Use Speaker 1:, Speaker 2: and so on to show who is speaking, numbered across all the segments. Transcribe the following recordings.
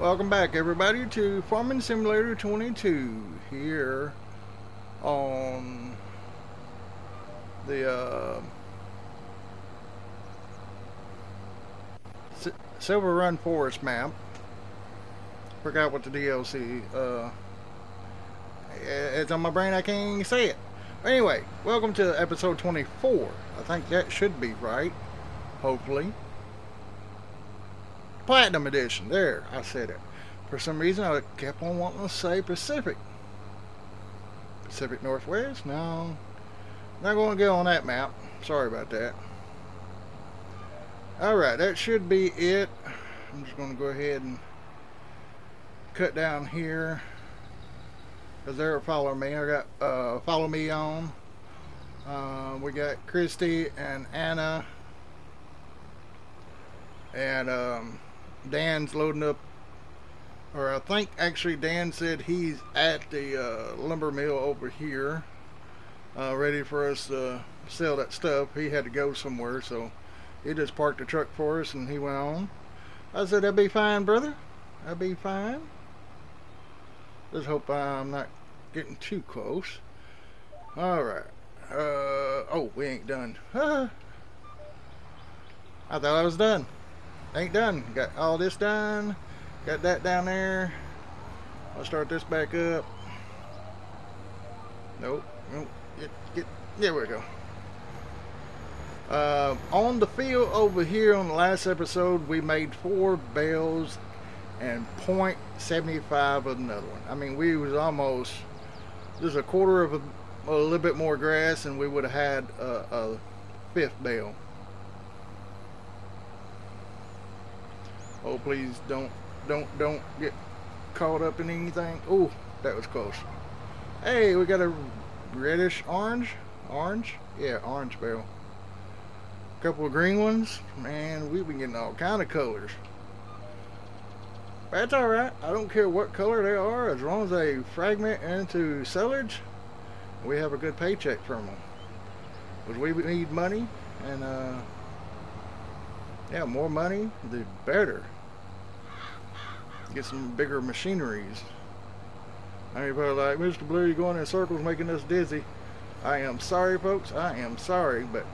Speaker 1: Welcome back everybody to Farming Simulator 22 here on the uh, Silverrun Forest map. Forgot what the DLC uh, it's on my brain I can't even say it. Anyway, welcome to episode 24. I think that should be right. Hopefully. Platinum Edition. There, I said it. For some reason, I kept on wanting to say Pacific. Pacific Northwest? No. Not going to go on that map. Sorry about that. Alright, that should be it. I'm just going to go ahead and cut down here. Because they're following me. I got uh, follow me on. Uh, we got Christy and Anna. And um, Dan's loading up, or I think actually Dan said he's at the uh, lumber mill over here, uh, ready for us to sell that stuff. He had to go somewhere, so he just parked the truck for us and he went on. I said, that'd be fine, brother. That'd be fine. Just hope I'm not getting too close. Alright. Uh, oh, we ain't done. I thought I was done ain't done. Got all this done. Got that down there. I'll start this back up. Nope. Nope. Get, get, there we go. Uh, on the field over here on the last episode, we made four bales and 0.75 of another one. I mean, we was almost just a quarter of a, a little bit more grass, and we would have had a, a fifth bale. Oh, please don't, don't, don't get caught up in anything. Oh, that was close. Hey, we got a reddish orange. Orange? Yeah, orange bale. A couple of green ones. Man, we've been getting all kind of colors. That's alright. I don't care what color they are. As long as they fragment into silage, we have a good paycheck from them. Because we need money. And, uh, yeah, more money, the better. Get some bigger machineries. I mean, people like, Mr. Blue, you're going in circles making us dizzy. I am sorry, folks. I am sorry, but...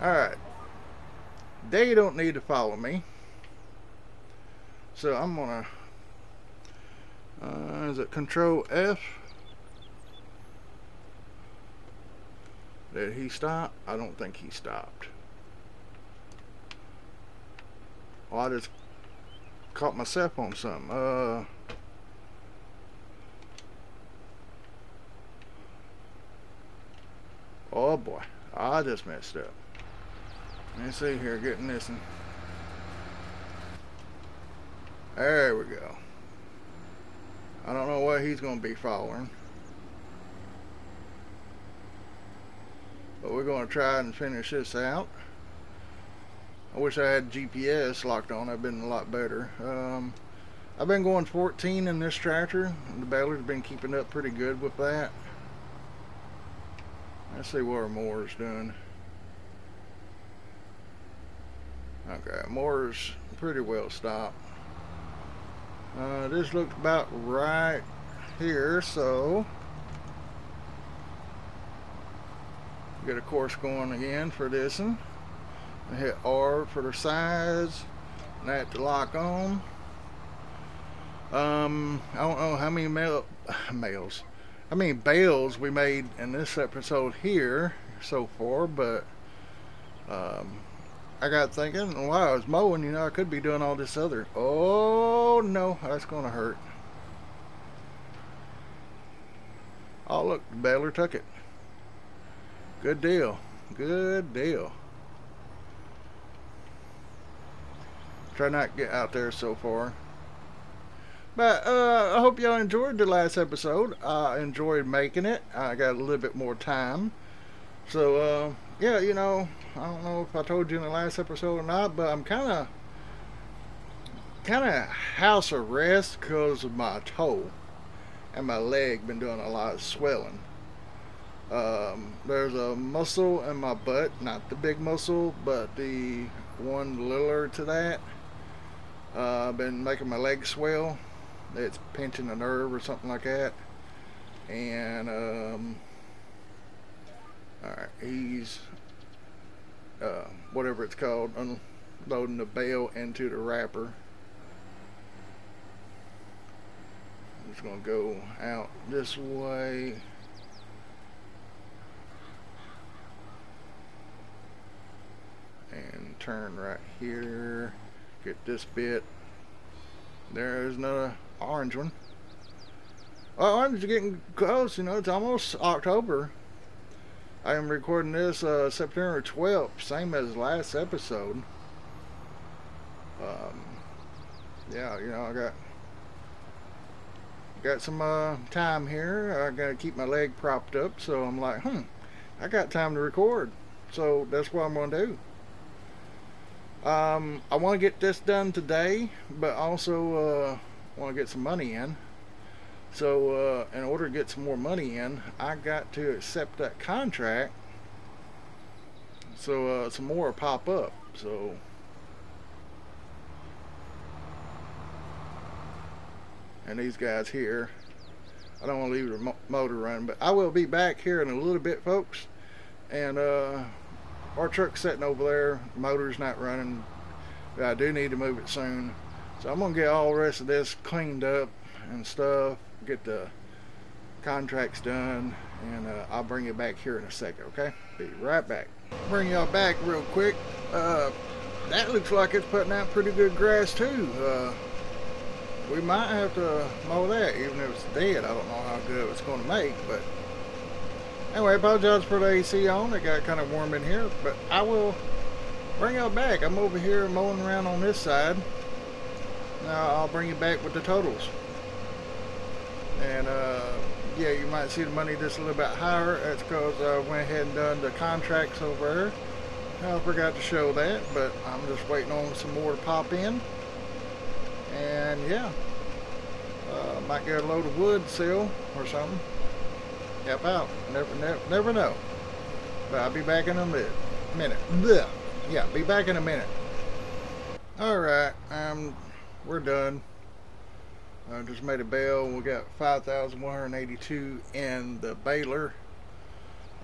Speaker 1: Alright. They don't need to follow me. So I'm gonna... Uh, is it Control F? Did he stop? I don't think he stopped. Well, I just caught myself on something. Uh, oh boy, I just messed up. Let me see here, getting this one. There we go. I don't know what he's going to be following. But we're going to try and finish this out. I wish I had GPS locked on. I've been a lot better. Um, I've been going 14 in this tractor. The baler's been keeping up pretty good with that. Let's see what our mower's doing. Okay, mower's pretty well stopped. Uh, this looks about right here, so get a course going again for this one. I hit R for the size. And that to lock on. Um, I don't know how many mail, mails, how many bales we made in this episode here so far, but um, I got thinking, while I was mowing, you know, I could be doing all this other. Oh no, that's gonna hurt. Oh look, the baler took it. Good deal. Good deal. Try not to get out there so far. But uh, I hope y'all enjoyed the last episode. I enjoyed making it. I got a little bit more time. So, uh, yeah, you know, I don't know if I told you in the last episode or not, but I'm kind of kind of house arrest because of my toe and my leg been doing a lot of swelling. Um, there's a muscle in my butt, not the big muscle, but the one littler to that Uh, I've been making my legs swell. It's pinching a nerve or something like that. And, um, alright, he's, uh, whatever it's called, unloading the bale into the wrapper. I'm just going to go out this way. And turn right here. Get this bit. There's another orange one. Oh, orange is getting close, you know, it's almost October. I am recording this uh, September 12th, same as last episode. Um, yeah, you know, I got got some uh, time here. I gotta keep my leg propped up, so I'm like, hmm, I got time to record. So that's what I'm gonna do. Um, I want to get this done today, but also uh, want to get some money in. So uh, in order to get some more money in, I got to accept that contract. So uh, some more pop up. So and these guys here. I don't want to leave the motor running, but I will be back here in a little bit, folks. And uh, our truck's sitting over there. Motor's not running. But I do need to move it soon. So I'm to get all the rest of this cleaned up and stuff. Get the contracts done. And uh, I'll bring you back here in a second, okay? Be right back. Bring y'all back real quick. Uh, that looks like it's putting out pretty good grass too. Uh, we might have to mow that even if it's dead. I don't know how good it's going to make, but anyway, apologize for the AC on. It got kind of warm in here, but I will bring y'all back. I'm over here mowing around on this side. Now I'll bring you back with the totals. And uh, yeah, you might see the money just a little bit higher. That's because I went ahead and done the contracts over there. I forgot to show that, but I'm just waiting on some more to pop in. And yeah, uh, might get a load of wood sale or something. Help out. Never, never, never know. But I'll be back in a minute. Minute. Blech. Yeah, be back in a minute. All right, um, we're done. I just made a bale. We got 5,182 in the baler.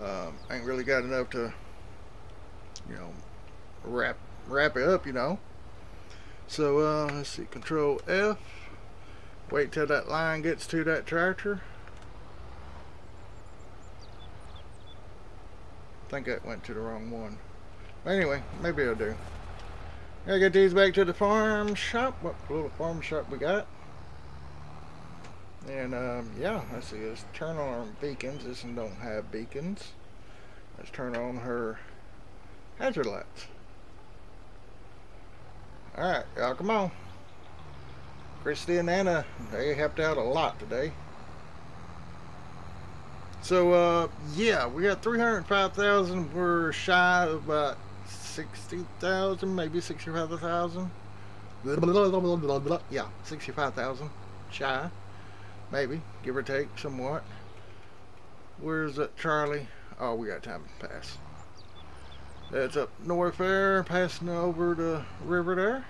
Speaker 1: Um, ain't really got enough to, you know, wrap wrap it up, you know. So uh, let's see, Control F. Wait till that line gets to that tractor. Think that went to the wrong one. But anyway, maybe I'll do. Gotta get these back to the farm shop. What little farm shop we got? And um, yeah, let's see. Let's turn on our beacons. This one don't have beacons. Let's turn on her hazard lights. Alright, y'all come on. Christy and Anna, they helped out a lot today. So, uh, yeah, we got 305,000. We're shy of about 60,000, maybe 65,000. Yeah, 65,000. Shy. Maybe, give or take somewhat. Where's that Charlie? Oh, we got time to pass. That's up north there, passing over the river there.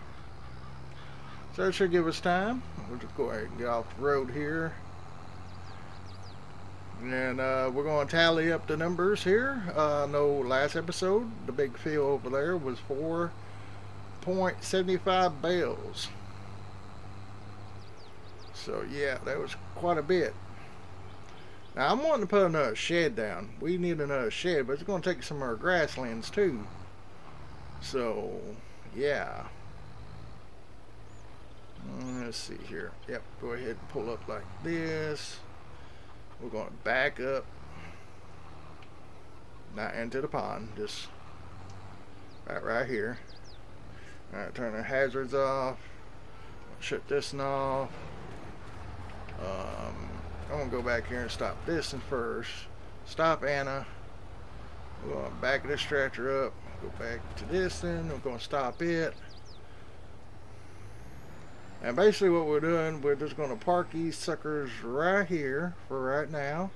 Speaker 1: So that should give us time. We'll just go ahead and get off the road here. And uh, we're going to tally up the numbers here. Uh, no, last episode, the big field over there was 4.75 bales. So yeah, that was quite a bit. Now I'm wanting to put another shed down. We need another shed, but it's going to take some of our grasslands too. So, yeah. Let's see here. Yep, go ahead and pull up like this. We're going to back up. Not into the pond, just right, right here. Alright, turn the hazards off. Shut this one off. Um, I'm gonna go back here and stop this one first. Stop Anna. We're gonna back this tractor up. Go back to this one. We're gonna stop it. And basically what we're doing, we're just gonna park these suckers right here for right now.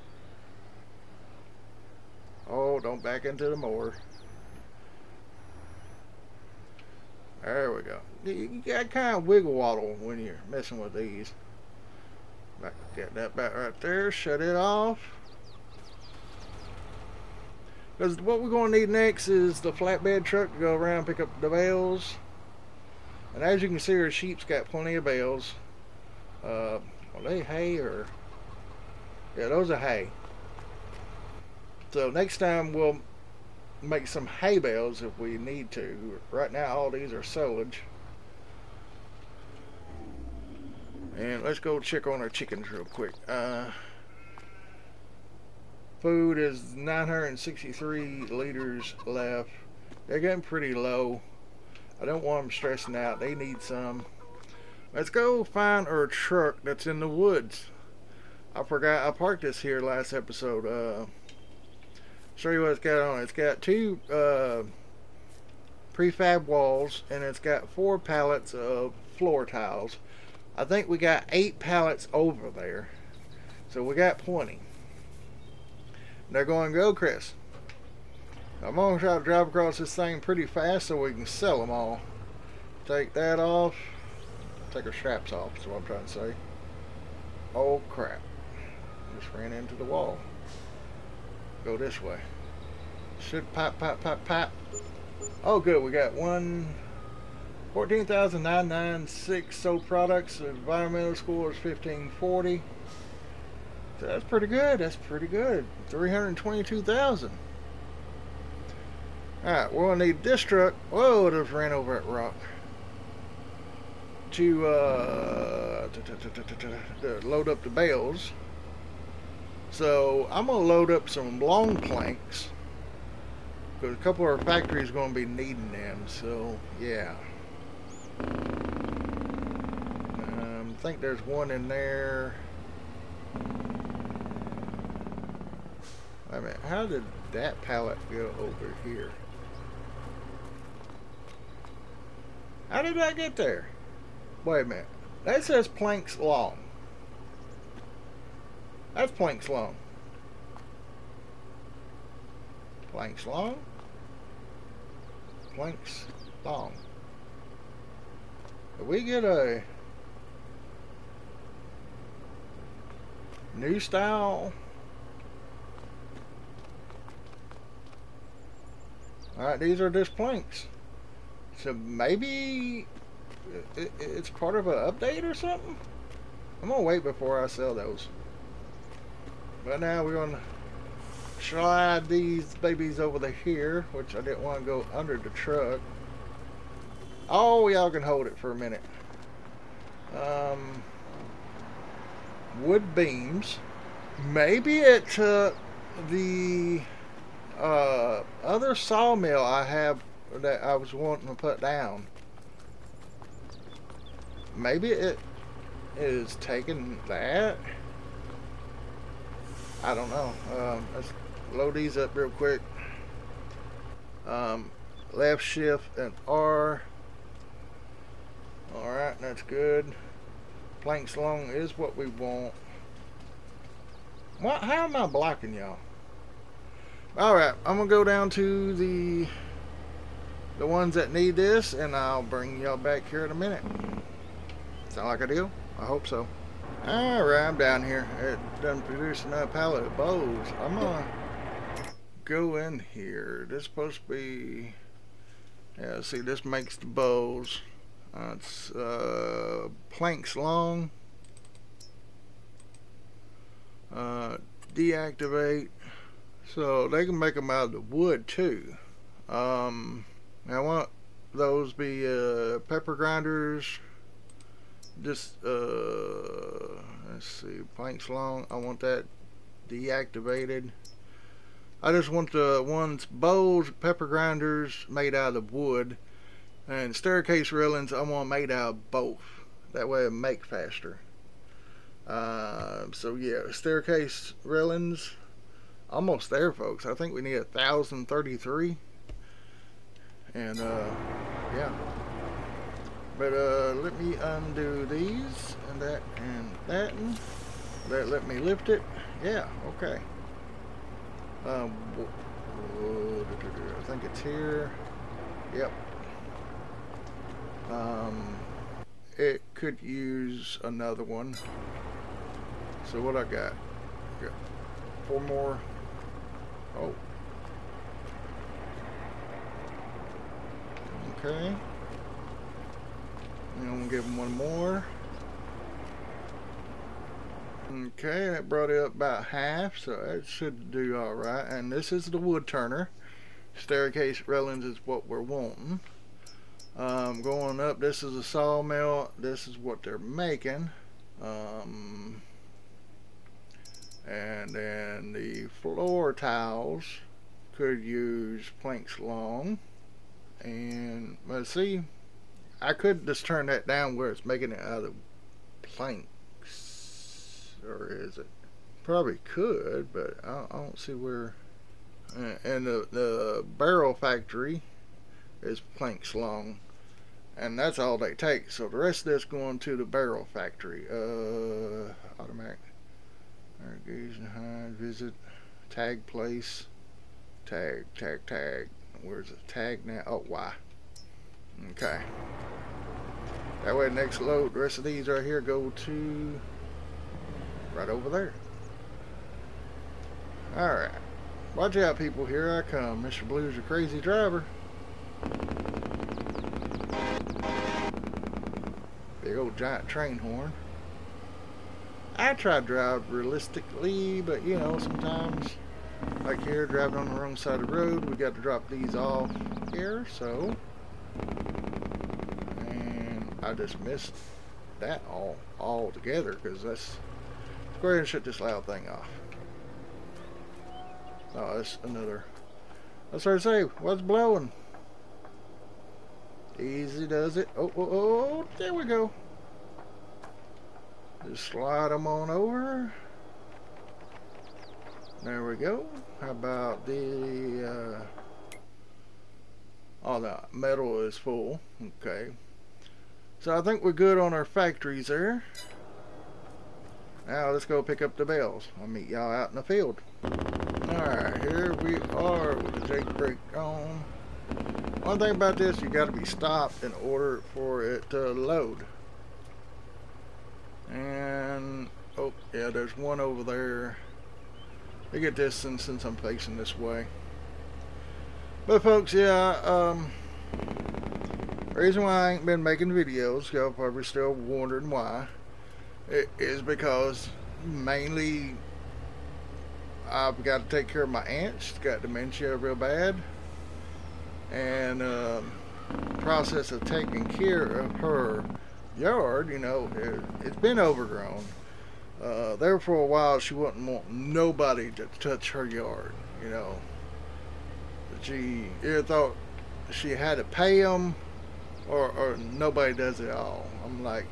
Speaker 1: Oh, don't back into the mower. There we go. you got kind of wiggle waddle when you're messing with these. Back, get that back right there. Shut it off. Because what we're going to need next is the flatbed truck to go around pick up the bales. And as you can see, our sheep's got plenty of bales. Uh, are they hay or... Yeah, those are hay. So next time we'll make some hay bales if we need to. Right now all these are silage. And let's go check on our chickens real quick. Uh, food is 963 liters left. They're getting pretty low. I don't want them stressing out. They need some. Let's go find our truck that's in the woods. I forgot I parked this here last episode. Uh, show you what it's got on. It's got two uh, prefab walls and it's got four pallets of floor tiles. I think we got eight pallets over there. So we got plenty. They're going to go, Chris. I'm going to try to drive across this thing pretty fast so we can sell them all. Take that off. Take our straps off, is what I'm trying to say. Oh crap. Just ran into the wall. Go this way. Should pop, pop, pop, pop. Oh good, we got one 14,996 sold products. Environmental score is 1540. So that's pretty good. That's pretty good. 322,000. Alright, we'll need this truck. Whoa, it just ran over that rock. To, uh, to load up the bales. So I'm going to load up some long planks. Because a couple of our factories going to be needing them. So, yeah. Um, I think there's one in there. I mean, how did that pallet go over here? How did I get there? Wait a minute. That says planks long. That's planks long. Planks long. Planks long. If we get a new style Alright, these are just planks. So maybe it's part of an update or something? I'm going to wait before I sell those. But now we're going to slide these babies over to here, which I didn't want to go under the truck. Oh, y'all can hold it for a minute. Um, wood beams. Maybe it took the uh, other sawmill I have that I was wanting to put down. Maybe it is taking that. I don't know. Um, let's load these up real quick. Um, left shift and R. Alright, that's good. Planks long is what we want. What? How am I blocking y'all? Alright, I'm going to go down to the the ones that need this and I'll bring y'all back here in a minute. Sound like a deal? I hope so. Alright, I'm down here. It done producing a pallet of bows. I'm to go in here. This supposed to be... Yeah, see, this makes the bows. Uh, it's uh, planks long. Uh, deactivate. So they can make them out of the wood too. Um, I want those be uh, pepper grinders. Just uh, let's see, planks long. I want that deactivated. I just want the ones bowls, pepper grinders made out of wood, and staircase railings. I want made out of both. That way it make faster. Uh, so yeah, staircase railings almost there, folks. I think we need a thousand thirty-three, and uh, yeah. But uh, let me undo these and that and that. And that let me lift it. Yeah. Okay. Um, I think it's here. Yep. Um, it could use another one. So what I got? got four more. Oh. Okay. And gonna give him one more. Okay, that brought it up about half, so that should do alright. And this is the wood turner. Staircase railings is what we're wanting. Um, going up, this is a sawmill. This is what they're making. Um, and then the floor tiles could use planks long. And let's see, I could just turn that down where it's making it out of planks. Or is it? Probably could, but I, I don't see where. And the, the barrel factory is planks long and that's all they take. So the rest of this going to the barrel factory. Uh, automatic irrigation hide visit tag place tag tag tag. Where's the tag now? Oh, why? Okay. That way, next load, the rest of these right here go to right over there. All right. Watch out, people. Here I come. Mr. Blue's a crazy driver. Big old giant train horn. I try to drive realistically, but you know, sometimes, like here, driving on the wrong side of the road, we got to drop these off here, so. And I just missed that all, all together, because that's. Go ahead and shut this loud thing off. Oh, that's another. That's what I say. What's blowing? Easy does it. Oh, oh, oh, there we go. Just slide them on over. There we go. How about the, uh, oh, the metal is full. Okay. So I think we're good on our factories there. Now let's go pick up the bells. I'll meet y'all out in the field. Alright, here we are with the Jake brake on. One thing about this, you got to be stopped in order for it to load. And, oh, yeah, there's one over there. They get distance since I'm facing this way. But folks, yeah, um, reason why I ain't been making videos, y'all probably still wondering why, it is because mainly I've got to take care of my aunt. She's got dementia real bad and uh, process of taking care of her yard, you know, it, has been overgrown. Uh, there for a while, she wouldn't want nobody to touch her yard, you know. She either thought she had to pay them or, or nobody does it all. I'm like,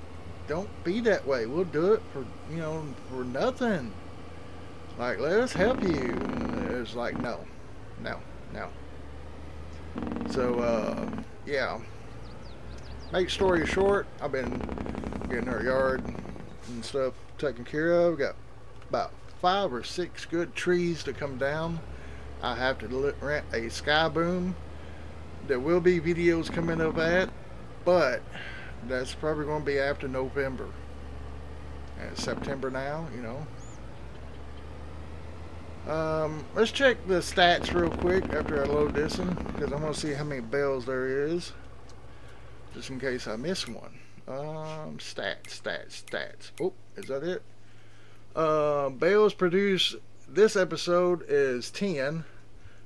Speaker 1: don't be that way. We'll do it for, you know, for nothing. Like, let us help you. And it's like, no, no, no. So, uh, yeah. Make story short, I've been getting her yard and stuff taken care of. Got about five or six good trees to come down. I have to rent a sky boom. There will be videos coming of that, but that's probably going to be after November. And it's September now, you know. Um, let's check the stats real quick after I load this one because I want to see how many bells there is just in case I miss one. Um, stats, stats, stats. Oh, is that it? Uh, bales produced this episode is 10,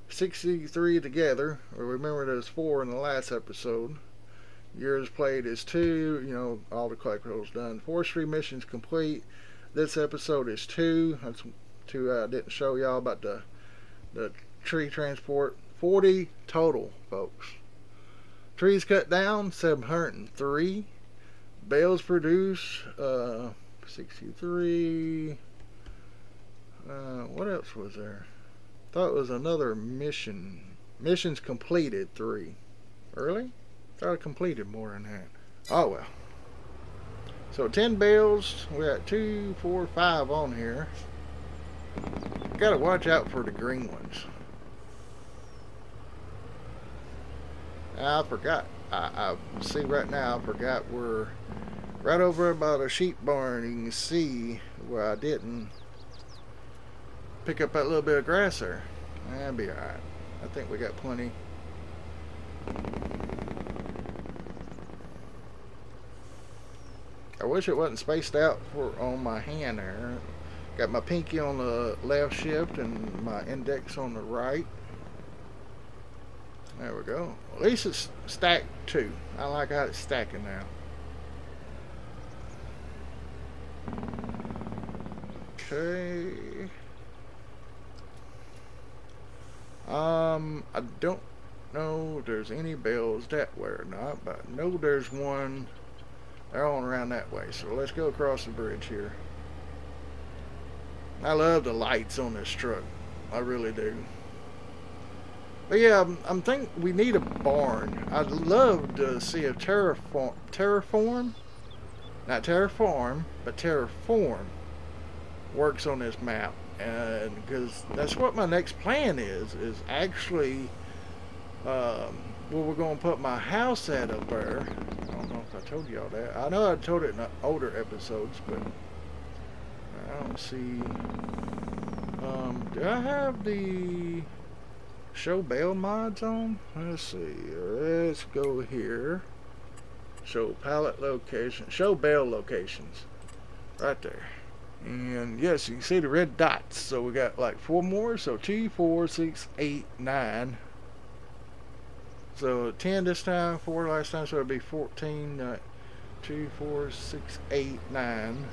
Speaker 1: 63 together. Remember there's 4 in the last episode. Years played is 2, you know, all the collectibles done. Forestry missions complete. This episode is 2. That's to uh, didn't show y'all about the the tree transport 40 total folks trees cut down 703 bales produced uh, 63 uh, what else was there? Thought it was another mission. Missions completed three. Early thought I completed more than that. Oh well. So 10 bales. We got two four five on here. Gotta watch out for the green ones. I forgot. I, I see right now, I forgot we're right over about a sheep barn. You can see where I didn't pick up that little bit of grass there. That'll be alright. I think we got plenty. I wish it wasn't spaced out for on my hand there. Got my pinky on the left shift and my index on the right. There we go. At least it's stacked too. I like how it's stacking now. Okay. Um, I don't know if there's any bells that way or not, but I know there's one. They're on around that way. So let's go across the bridge here. I love the lights on this truck. I really do. But yeah, I'm, I'm think we need a barn. I'd love to see a terraform, terraform, not terraform, but terraform works on this map, and because that's what my next plan is, is actually um, where we're going to put my house at up there. I don't know if I told y'all that. I know I told it in older episodes, but I don't see. Um, do I have the show bale mods on? Let's see. Let's go here. Show pallet location. Show bale locations. Right there. And yes, you can see the red dots. So we got like four more. So two, four, six, eight, nine. So 10 this time, 4 last time, so it'll be 14, uh, 2, 4, 6, 8, 9,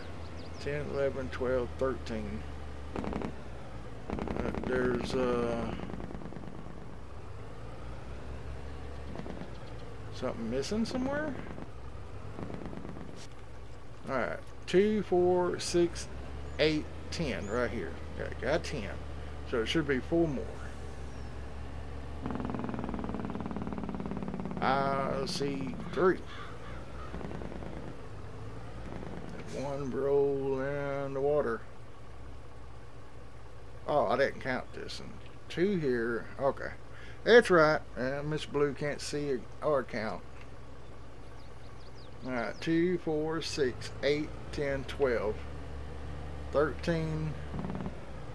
Speaker 1: 10, 11, 12, 13. Uh, there's uh, something missing somewhere. Alright, 2, 4, 6, 8, 10 right here. Got, got 10. So it should be 4 more. I see three. One roll in the water. Oh, I didn't count this. And two here. Okay. That's right. Uh, Miss Blue can't see our count. Alright, 2, 4, 6, 8, 10, 12, 13,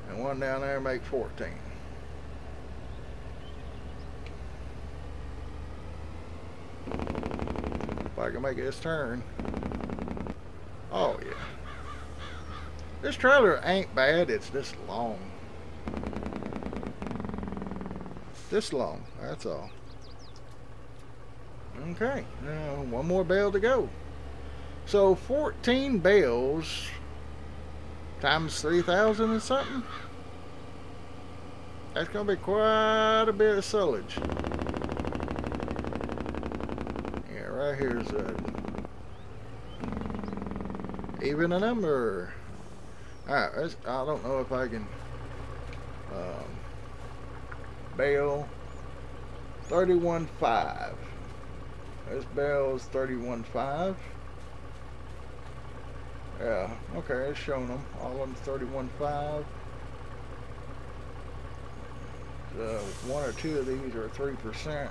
Speaker 1: and one down there make 14. If I can make this turn. Oh, yeah. This trailer ain't bad. It's this long. This long. That's all. Okay. Now, one more bale to go. So, 14 bales times 3,000 or something. That's going to be quite a bit of silage. Yeah, right here is a even a number. Alright, I don't know if I can um, bale 31.5. This bale is 31.5. Yeah, okay, it's showing them. All of them 31.5. Uh, one or two of these are 3%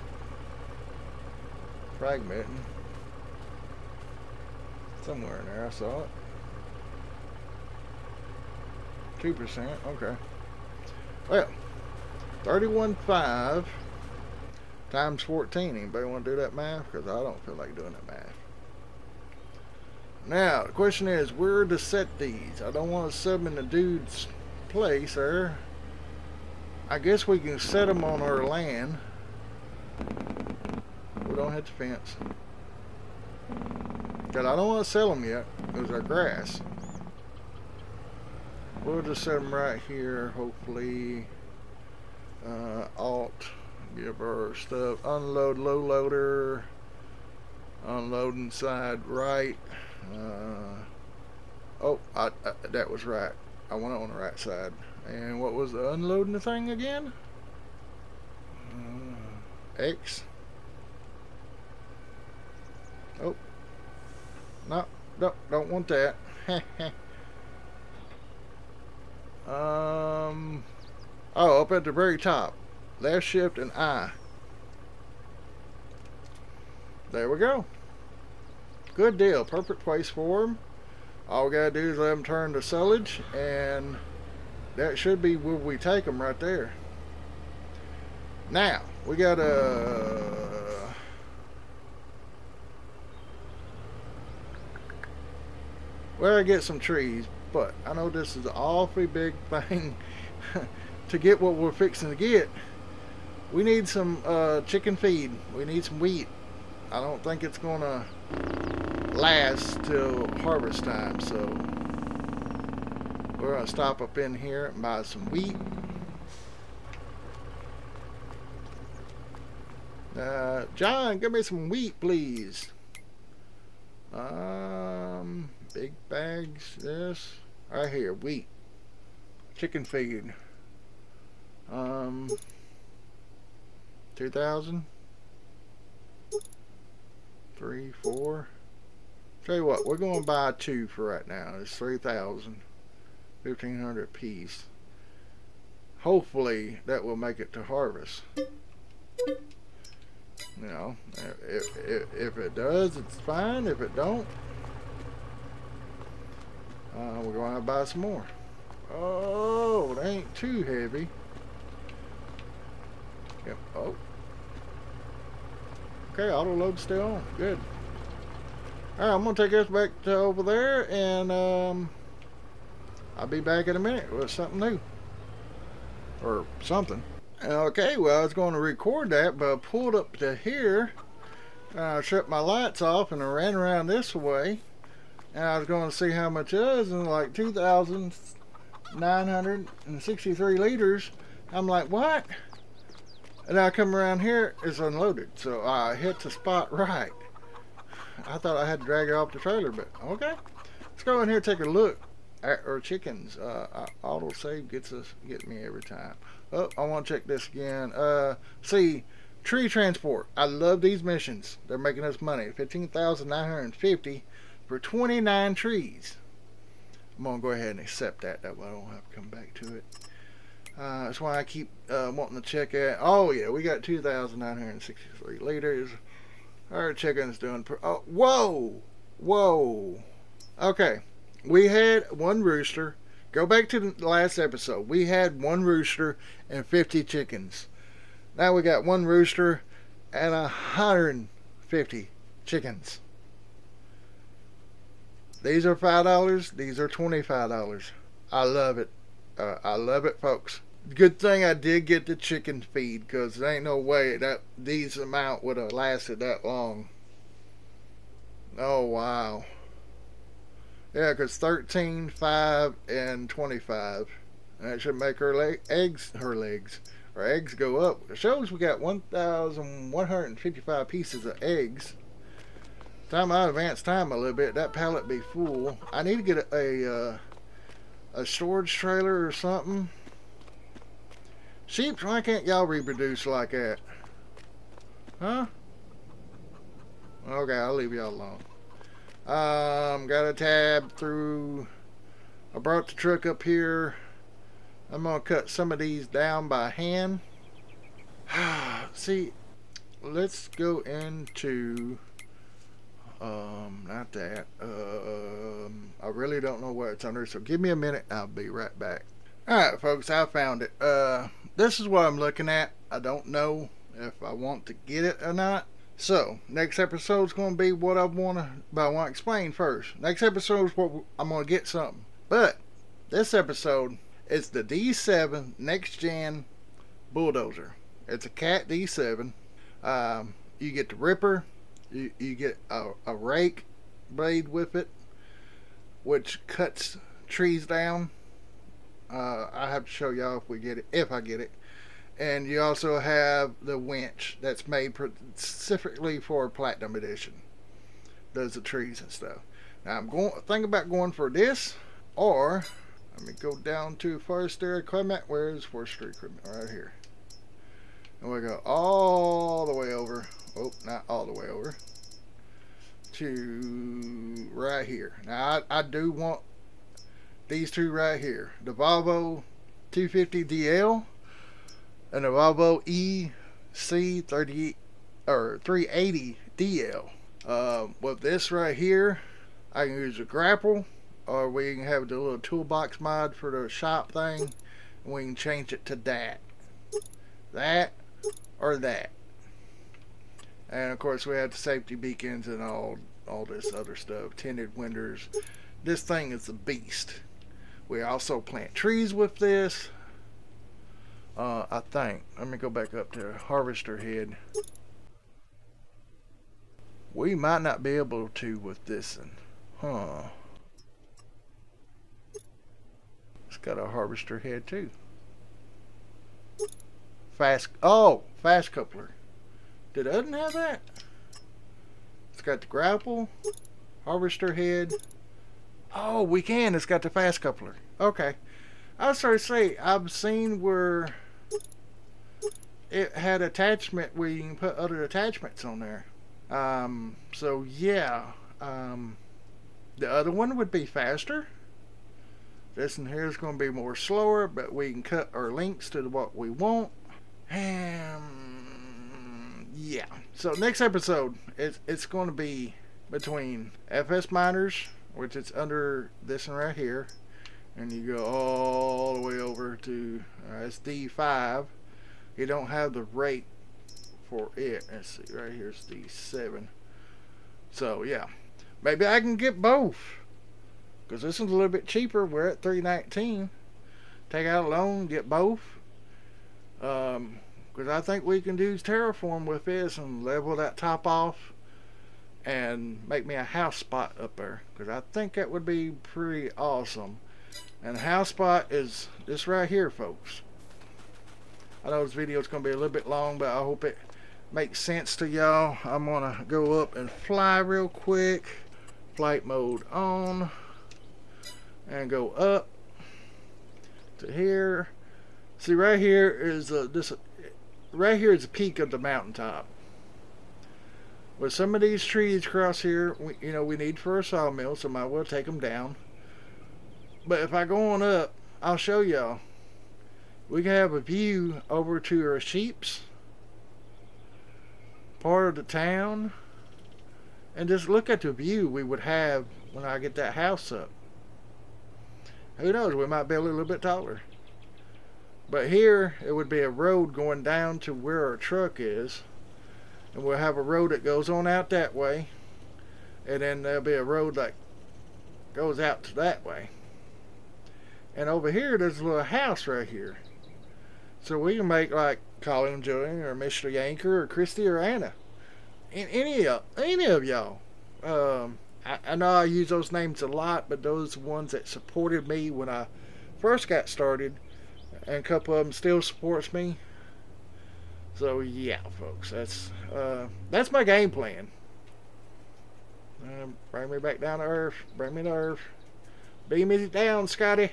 Speaker 1: fragmenting. Somewhere in there, I saw it. 2%, okay. Well, 31.5 times 14. Anybody want to do that math? Because I don't feel like doing that math. Now, the question is, where to set these? I don't want to them in the dude's place there. I guess we can set them on our land We don't have the fence. Because I don't want to sell them yet. Those are grass. We'll just set them right here, hopefully. Uh, alt. Give her stuff. Unload low loader. Unloading side right. Uh, oh, I, I, that was right. I went on the right side. And what was the unloading the thing again? Uh, X. Oh. No, no, don't want that. um. Oh, up at the very top. Left shift and I. there we go. Good deal. Perfect place for them. All we gotta do is let them turn to silage, and that should be where we take them right there. Now, we got uh, a... Where I get some trees, but I know this is an awfully big thing to get what we're fixing to get. We need some uh, chicken feed. We need some wheat. I don't think it's going to last till harvest time, so we're going to stop up in here and buy some wheat. Uh, John, give me some wheat, please. Um, big bags, this. Right here, wheat. Chicken feed. Um, 2,000. Three, four. Tell you what, we're going to buy two for right now. It's 3,000. 1,500 piece. Hopefully, that will make it to harvest. You know, if, if, if it does, it's fine. If it don't, uh, we're going to buy some more. Oh, it ain't too heavy. Yep. Oh. Okay, auto load still on. Good. Alright, I'm going to take this back to over there, and um, I'll be back in a minute with something new. Or something. Okay, well, I was going to record that, but I pulled up to here. And I shut my lights off and I ran around this way. And I was going to see how much it was, and like 2,963 liters. I'm like, what? And I come around here, it's unloaded. So I hit the spot right. I thought I had to drag it off the trailer, but okay. Let's go in here take a look at our chickens. Uh, auto save gets us get me every time. Oh, I want to check this again. Uh, see, tree transport. I love these missions. They're making us money. Fifteen thousand nine hundred fifty for twenty nine trees. I'm gonna go ahead and accept that. That way I don't have to come back to it. Uh, that's why I keep uh, wanting to check it. Oh yeah, we got 2,963 liters. Our chicken's doing. oh, whoa, whoa. Okay, we had one rooster. Go back to the last episode. We had one rooster and 50 chickens. Now we got one rooster and 150 chickens. These are five dollars. These are twenty-five dollars. I love it. Uh, I love it, folks good thing I did get the chicken feed because there ain't no way that these amount would have lasted that long. Oh wow. Yeah, because 13, 5, and 25. That should make her leg, eggs, her legs, her eggs go up. It shows we got 1,155 pieces of eggs. Time I advance time a little bit, that pallet be full. I need to get a, a, uh, a storage trailer or something Sheep, why can't y'all reproduce like that? Huh? Okay, I'll leave y'all alone. Um, got a tab through. I brought the truck up here. I'm gonna cut some of these down by hand. See, let's go into um, not that. Um, I really don't know where it's under, so give me a minute. I'll be right back. Alright, folks, I found it. Uh, this is what I'm looking at. I don't know if I want to get it or not. So, next episode is going to be what I want to, but I want to explain first. Next episode is what I'm going to get something. But, this episode is the D7 Next Gen Bulldozer. It's a CAT D7. Um, you get the ripper, you, you get a, a rake blade with it, which cuts trees down uh, I have to show y'all if we get it, if I get it. And you also have the winch that's made specifically for Platinum Edition. Does the trees and stuff. Now I'm going think about going for this, or let me go down to forestry equipment. Where's forestry equipment? Right here. And we go all the way over. Oh, not all the way over. To right here. Now I, I do want these two right here the Volvo 250DL and the Volvo EC30 or 380DL. Uh, with this right here, I can use a grapple, or we can have the little toolbox mod for the shop thing, and we can change it to that. That, or that. And of course we have the safety beacons and all all this other stuff. Tinted windows. This thing is a beast. We also plant trees with this. Uh, I think. Let me go back up to harvester head. We might not be able to with this one. Huh. It's got a harvester head too. Fast. Oh, fast coupler. Did doesn't have that? It's got the grapple, harvester head. Oh, we can. It's got the fast coupler. Okay. I was sorry to say, I've seen where it had attachment where you can put other attachments on there. Um, so yeah, um, the other one would be faster. This one here is going to be more slower, but we can cut our links to what we want. And yeah, so next episode, it's it's going to be between FS Miners, which it's under this one right here, and you go all the way over to uh, it's D5. You don't have the rate for it. Let's see, right here's D7. So yeah, maybe I can get both because this one's a little bit cheaper. We're at 319. Take out a loan, get both. Um, because I think we can do terraform with this and level that top off and make me a house spot up there because I think that would be pretty awesome. And house spot is this right here folks. I know this video is going to be a little bit long but I hope it makes sense to y'all. I'm going to go up and fly real quick flight mode on and go up to here. See right here is uh, this right here is the peak of the mountaintop. With some of these trees across here, we, you know, we need for a sawmill, so might well take them down. But if I go on up, I'll show y'all. We can have a view over to our sheeps, part of the town, and just look at the view we would have when I get that house up. Who knows, we might be a little bit taller. But here, it would be a road going down to where our truck is. And we'll have a road that goes on out that way. And then there'll be a road that goes out to that way. And over here, there's a little house right here. So we can make like Collin Joey or Mr. Yanker or Cristi or Anna. And any of any of y'all. Um, I, I know I use those names a lot, but those ones that supported me when I first got started and a couple of them still supports me. So yeah, folks, that's uh, that's my game plan. Uh, bring me back down to earth. Bring me to earth. Beam me down, Scotty.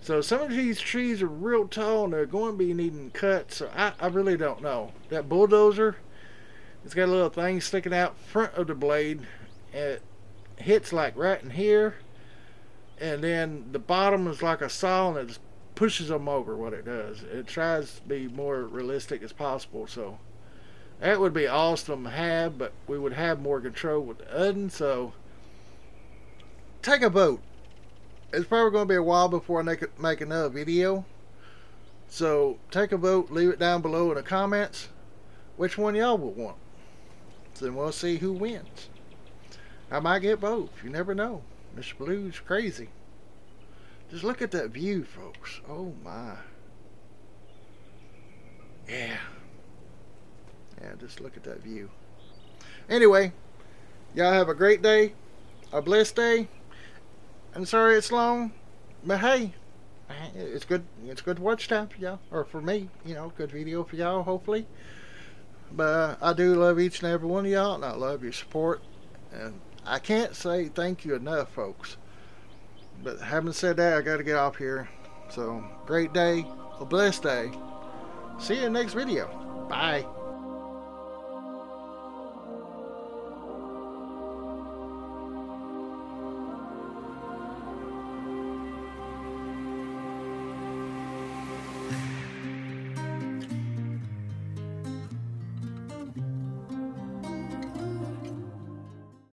Speaker 1: So some of these trees are real tall and they're going to be needing cut. So I, I really don't know. That bulldozer, it's got a little thing sticking out front of the blade. It hits like right in here. And then the bottom is like a saw and it pushes them over what it does. It tries to be more realistic as possible. So that would be awesome to have, but we would have more control with the Udden. So take a vote. It's probably going to be a while before I make, make another video. So take a vote. Leave it down below in the comments. Which one y'all will want. So then we'll see who wins. I might get both. You never know. Mr. Blue's crazy. Just look at that view, folks. Oh my. Yeah. Yeah, just look at that view. Anyway, y'all have a great day, a blessed day. I'm sorry it's long, but hey, it's good. It's good watch time for y'all, or for me. You know, good video for y'all, hopefully. But I do love each and every one of y'all, and I love your support. And I can't say thank you enough, folks. But having said that, I got to get off here. So, great day, a blessed day. See you in the next video. Bye.